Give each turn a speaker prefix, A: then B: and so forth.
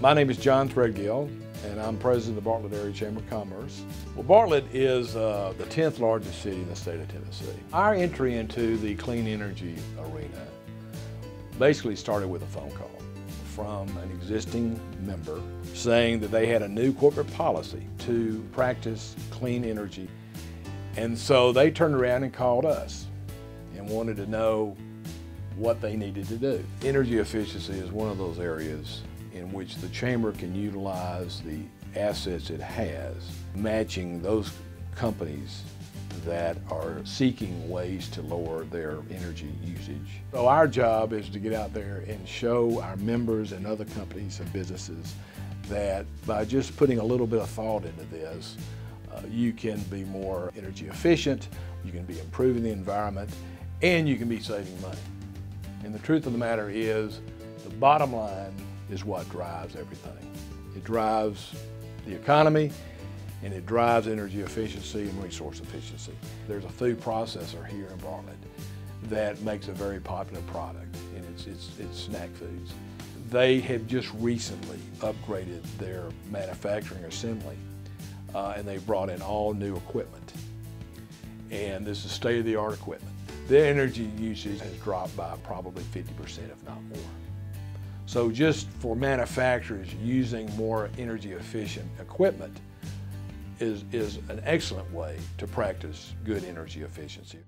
A: My name is John Threadgill, and I'm president of the Bartlett Area Chamber of Commerce. Well, Bartlett is uh, the 10th largest city in the state of Tennessee. Our entry into the clean energy arena basically started with a phone call from an existing member saying that they had a new corporate policy to practice clean energy. And so they turned around and called us and wanted to know what they needed to do. Energy efficiency is one of those areas in which the chamber can utilize the assets it has, matching those companies that are seeking ways to lower their energy usage. So our job is to get out there and show our members and other companies and businesses that by just putting a little bit of thought into this, uh, you can be more energy efficient, you can be improving the environment, and you can be saving money. And the truth of the matter is, the bottom line is what drives everything. It drives the economy, and it drives energy efficiency and resource efficiency. There's a food processor here in Bartlett that makes a very popular product, and it's, it's, it's snack foods. They have just recently upgraded their manufacturing assembly, uh, and they brought in all new equipment. And this is state-of-the-art equipment. The energy usage has dropped by probably 50%, if not more. So just for manufacturers using more energy efficient equipment, is, is an excellent way to practice good energy efficiency.